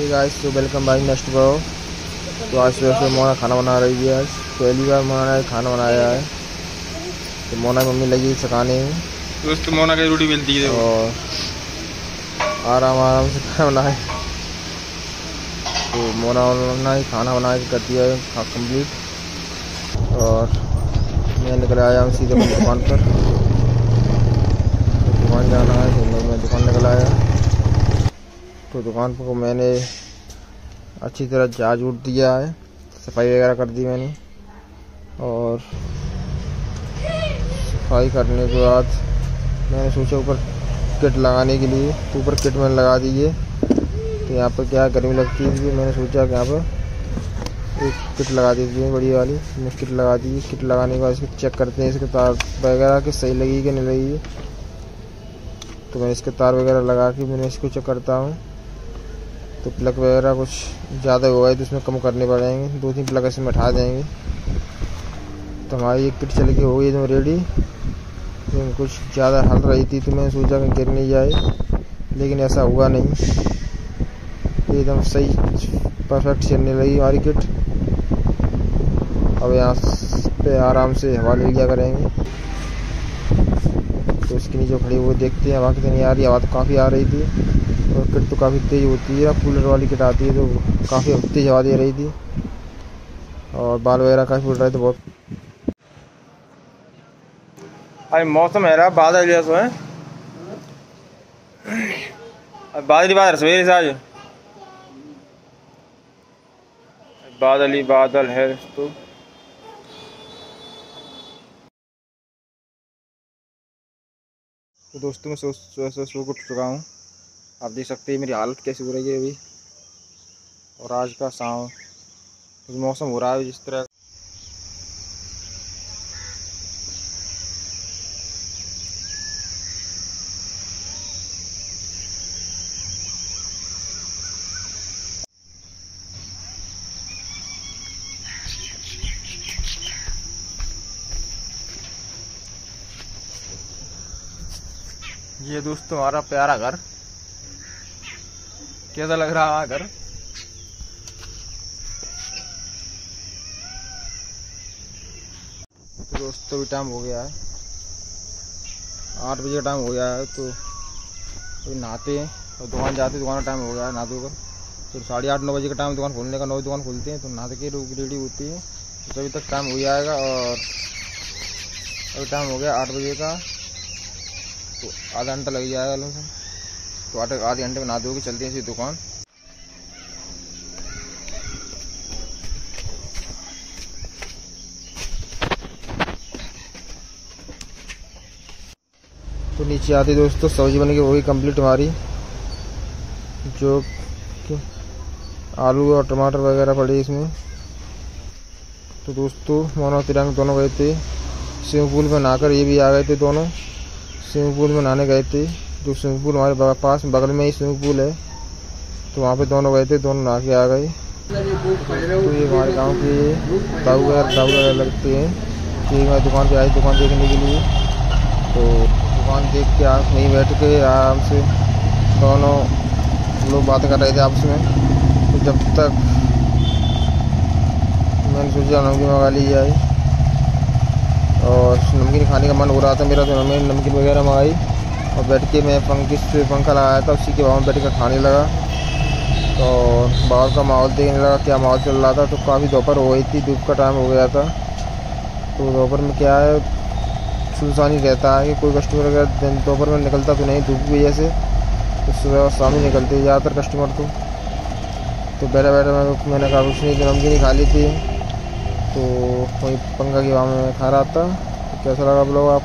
है तो welcome by next bro तो आज सुबह सुबह मोना खाना बना रही है आज। पहली बार मोना ने खाना बनाया है। तो मोना की मम्मी लगी सकाने। में दोस्त मोना की रोटी मिलती है और आराम आराम से खाना बनाए। तो मोना मोना ही खाना बना के करती है कंप्लीट और मैं निकल आया हूँ सीधे दुकान पर दुकान जाना है तो मैं दुकान निकल आया तो दुकान को मैंने अच्छी तरह जाँच उठ दिया है। सफ़ाई वगैरह कर दी मैंने। और सफ़ाई करने के बाद मैंने सोचा ऊपर किट लगाने के लिए तो ऊपर किट मैंने लगा दी है। तो यहाँ पर क्या गर्मी लगती है मैंने सोचा कि यहाँ पर एक किट लगा दीजिए बड़ी वाली। मैं किट लगा दी किट लगाने के बाद इसको चेक करते हैं, इसके तार वगैरह कि सही लगी कि नहीं लगी। तो मैं इसके तार वगैरह लगा के मैंने इसको चेक करता हूँ। तो प्लग वगैरह कुछ ज़्यादा हो गए तो उसमें कम करने पड़ेंगे। दो तीन प्लग इसमें हटा देंगे। तो हमारी एक किट चल के हो गई तो रेडी तो कुछ ज़्यादा हल रही थी तो मैंने सोचा कि गिर नहीं जाए, लेकिन ऐसा हुआ नहीं। एकदम सही परफेक्ट चलने लगी हमारी किट अब यहाँ पे आराम से हवा ले लिया करेंगे। तो इसके नीचे खड़ी हुई देखते हैं, हवा कितनी आ रही हवा तो काफ़ी आ रही थी। और किट तो काफ़ी तेज़ होती है कूलर वाली किट आती है तो काफ़ी तेज़ हवा दे रही थी। और बाल वगैरह काफ़ी उड़ रहे थे बहुत। अरे मौसम है रहा बादल जैसा है। अब बादल ही बादल सवेरे से आज। बादल ही बादल है तो। तो दोस्तों मैं सो सो सो सो उठ चुका हूँ। आप देख सकते हैं मेरी हालत कैसी हो रही है अभी। और आज का शाम मौसम हो रहा है जिस तरह। ये दोस्तों हमारा प्यारा घर। कैसा लग रहा है घर तो दोस्तों भी टाइम हो गया है। आठ बजे का टाइम हो गया है तो अभी नहाते हैं। और दुकान जाते हैं, दुकान का टाइम हो गया है नहाते कर फिर साढ़े आठ, नौ बजे का टाइम दुकान खोलने का, नौ दुकान खोलते हैं तो नहाते के रूप रेडी होती है। तो अभी तक टाइम हो जाएगा और अभी टाइम हो गया आठ बजे का। तो आधा घंटा लग जाएगा लमसम तो आधे आधे घंटे में नहा दोगे चलते हैं इसी दुकान। तो नीचे आती दोस्तों, सब्ज़ी बन के वही कंप्लीट हमारी, जो आलू और टमाटर वगैरह पड़े इसमें। तो दोस्तों, मोनो तिरंग दोनों गए थे। स्विमिंग पूल में नहाकर ये भी आ गए थे दोनों। स्विमिंग पूल में नहाने गए थे। जो स्विमिंग पूल हमारे पास बगल में ही स्विमिंग पूल है। तो वहाँ पे दोनों गए थे, दोनों नहा के आ गए। तो ये हमारे गाँव के दाऊ वगैरह दाऊ वगैरह लगते हैं कि मैं दुकान पे आई दुकान देखने के लिए। तो दुकान देख के आप नहीं बैठ के आराम से दोनों लोग बातें कर रहे थे आपस में। तो जब तक मैंने सोचा, नमकीन मंगा ली जाए। और नमकीन खाने का मन हो रहा था मेरा तो मैंने नमकीन वगैरह मंगाई। और बैठ के मैं पंखे से पंखा लगाया था, उसी के बाद बैठ कर खाने लगा। तो बाहर का माहौल देखने लगा, क्या माहौल चल रहा था तो काफ़ी दोपहर हो गई थी, धूप का टाइम हो गया था। तो दोपहर में क्या है, सुनसान ही रहता है कि कोई कस्टमर अगर दोपहर में निकलता तो नहीं, धूप की वजह से। तो सुबह और शाम ही निकलते, ज़्यादातर कस्टमर तो। तो बैठा बैठा मैं, मैंने कहा, कुछ नहीं तो नमकीन ही खा ली थी। तो वही पंखा की वहाँ में खा रहा था। तो कैसा लगा ब्लॉग आप